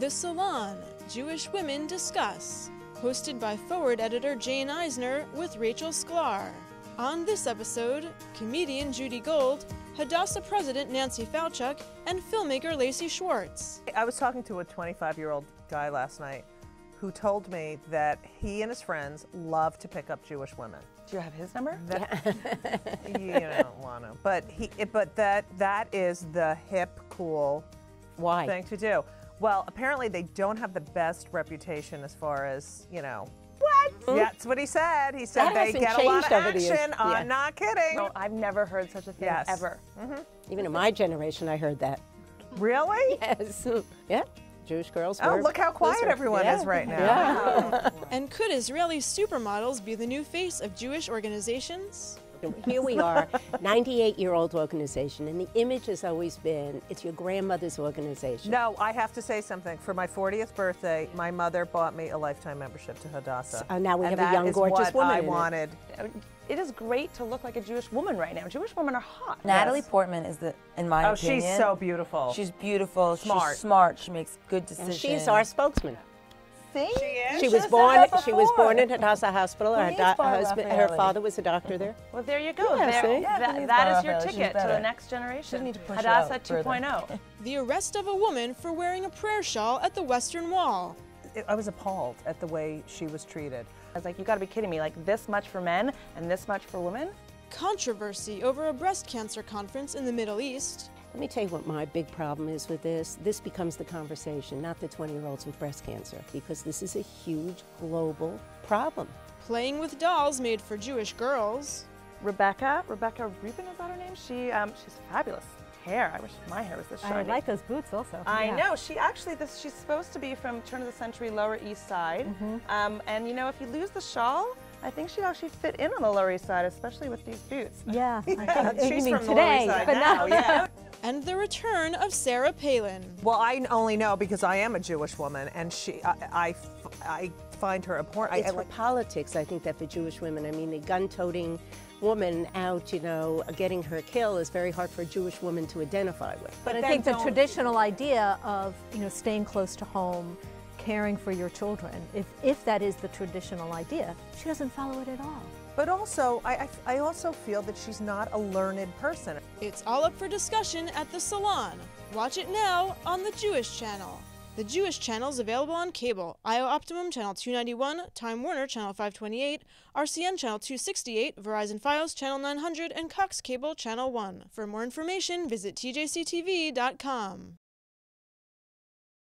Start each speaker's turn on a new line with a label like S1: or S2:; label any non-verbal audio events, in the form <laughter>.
S1: The Salon Jewish Women Discuss, hosted by forward editor Jane Eisner with Rachel Sklar. On this episode, comedian Judy Gold, Hadassah president Nancy Falchuk, and filmmaker Lacey Schwartz.
S2: I was talking to a 25 year old guy last night who told me that he and his friends love to pick up Jewish women.
S3: Do you have his number? <laughs>
S2: you don't want to, but he, but that that is the hip, cool
S4: Why?
S2: thing to do. Well, apparently they don't have the best reputation as far as you know. What? Yeah, that's what he said. He said
S4: That
S2: they get a lot of
S4: changed over the years.
S2: action. I'm not kidding.
S3: No, I've never heard such a thing
S2: Yes.
S3: ever. Mm-hmm.
S4: Even in my generation, I heard that.
S2: Really? <laughs>
S4: Yes. Yeah. Jewish girls.
S2: Oh,
S4: were-
S2: look how quiet
S4: those
S2: everyone
S4: yeah.
S2: is right now.
S4: Yeah.
S1: And could Israeli supermodels be the new face of Jewish organizations?
S4: Here we are, <laughs> 98 year old organization, and the image has always been it's your grandmother's organization.
S2: No, I have to say something. For my 40th birthday, my mother bought me a lifetime membership to Hadassah.
S4: Uh, now we
S2: And
S4: have a young, gorgeous
S2: what
S4: woman
S2: I
S4: in it.
S2: wanted.
S3: It is great to look like a Jewish woman right now. Jewish women are hot.
S5: Natalie
S2: Yes.
S5: Portman is the, in my
S2: Oh,
S5: opinion.
S2: she's so beautiful.
S5: She's beautiful.
S2: Smart.
S5: She's smart. She makes good
S4: And
S5: decisions.
S4: she's our spokesman.
S3: See?
S2: She is?
S4: She was born.
S3: said that
S4: She was born in Hadassah Hospital. Her, do-
S5: Barr
S4: husband, her father was a doctor there.
S3: Well, there you go.
S4: Yeah,
S3: There-
S4: see?
S5: Yeah,
S3: that- that is your ticket to the next generation.
S5: need to push
S3: Hadassah
S5: out further.
S3: 2.0. <laughs>
S1: The arrest of a woman for wearing a prayer shawl at the Western Wall.
S2: I was appalled at the way she was treated.
S3: I was like, you got to be kidding me. Like this much for men and this much for women?
S1: Controversy over a breast cancer conference in the Middle East.
S4: Let me tell you what my big problem is with this. This becomes the conversation, not the 20 year olds with breast cancer, because this is a huge global problem.
S1: Playing with dolls made for Jewish girls.
S3: Rebecca, Rebecca Rubin is that her name? She, um, she's fabulous hair. I wish my hair was this shiny.
S6: I like those boots also.
S3: I
S6: Yeah.
S3: know. She actually, this she's supposed to be from turn of the century Lower East Side. Um, and you know, if you lose the shawl, I think she'd actually fit in on the Lower East Side, especially with these boots.
S6: Yeah. <laughs> I
S2: Yeah,
S6: think, you
S2: she's
S6: mean
S2: from the Lower East Side
S6: but
S2: now,
S6: not
S2: yeah.
S1: And the return of Sarah Palin.
S2: Well, I only know because I am a Jewish woman, and she, I, I, I find her abhorrent.
S4: It's
S2: I
S4: for
S2: like,
S4: politics, I think, that for Jewish women. I mean, the gun toting woman out, you know, uh, getting her kill is very hard for a Jewish woman to identify with.
S6: But I think the traditional idea of you know staying close to home, caring for your children, if if that is the traditional idea, she doesn't follow it at all.
S2: but also, I, I, I also feel that she's not a learned person.
S1: It's all up for discussion at the Salon. Watch it now on the Jewish Channel. The Jewish Channel is available on cable, IO Optimum Channel 291, Time Warner Channel 528, RCN Channel 268, Verizon Fios Channel 900, and Cox Cable Channel 1. For more information, visit tjctv.com.